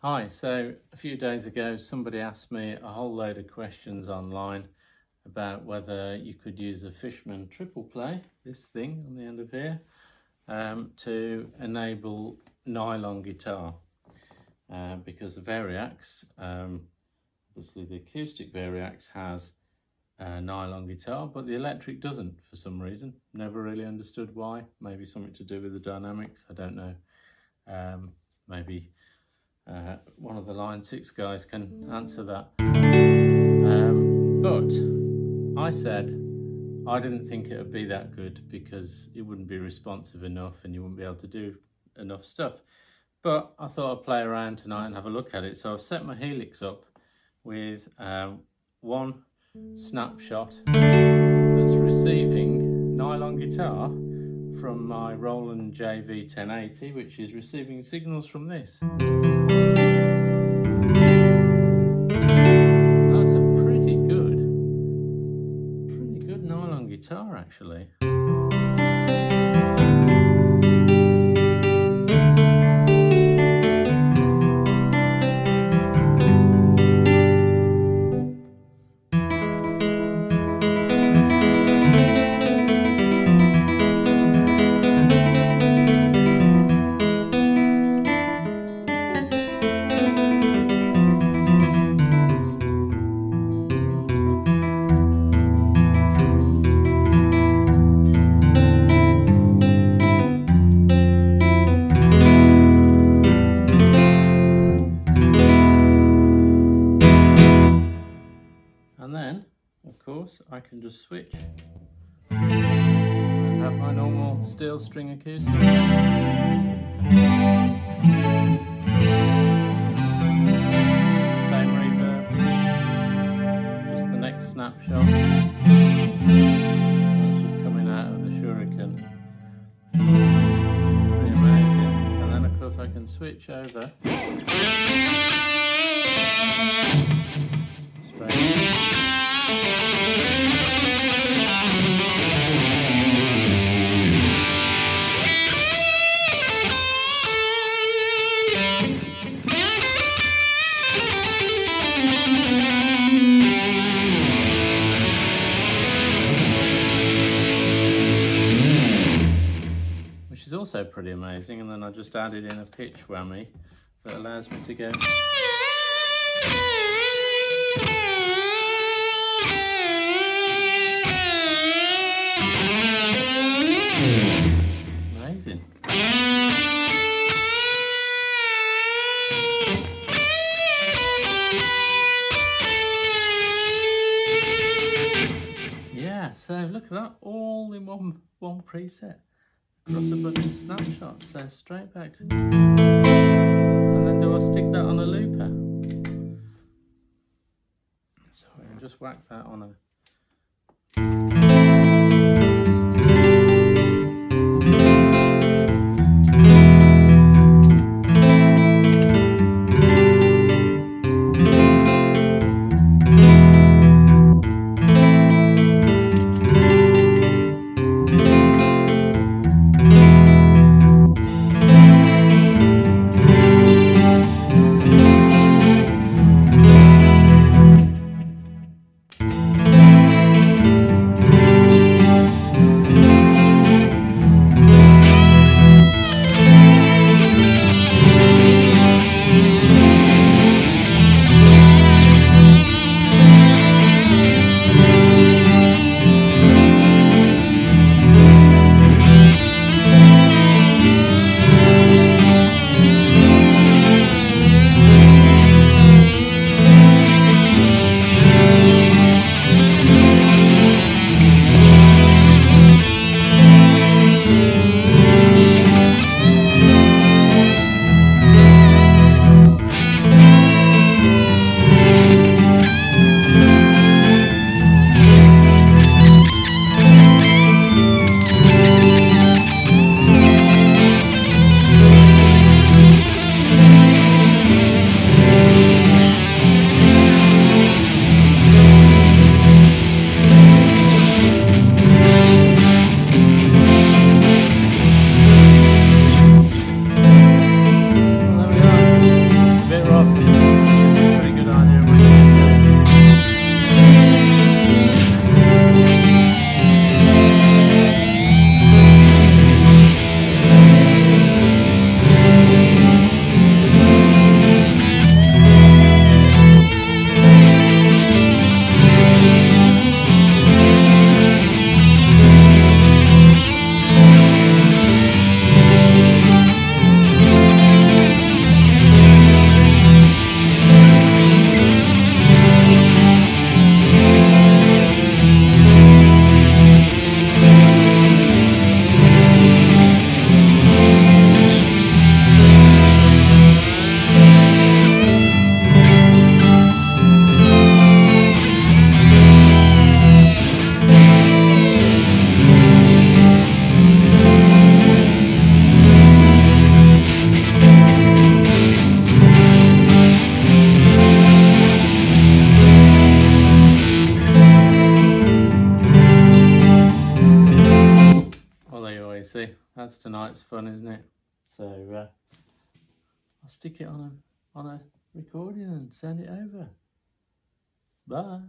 Hi, so a few days ago somebody asked me a whole load of questions online about whether you could use a Fishman TriplePlay, this thing on the end of here, um, to enable nylon guitar. Uh, because the Variax, um, obviously the acoustic Variax has a nylon guitar, but the electric doesn't for some reason. Never really understood why. Maybe something to do with the dynamics, I don't know. Um, maybe uh, one of the Line 6 guys can answer that. Um, but I said I didn't think it would be that good because it wouldn't be responsive enough and you wouldn't be able to do enough stuff. But I thought I'd play around tonight and have a look at it. So I've set my Helix up with um, one snapshot that's receiving nylon guitar from my Roland JV1080, which is receiving signals from this. That's a pretty good, pretty good nylon guitar actually. Course, I can just switch and have my normal steel string acoustic. Same reverb, just the next snapshot. That's just coming out of the shuriken. Pretty amazing. And then of course I can switch over. Straight. Pretty amazing. And then I just added in a pitch whammy that allows me to go. Amazing. Yeah, so look at that, all in one one preset. Across a button snapshot, so straight back And then do I stick that on a looper? So I'll just whack that on a see, that's tonight's fun, isn't it? So uh, I'll stick it on a on a recording and send it over. Bye.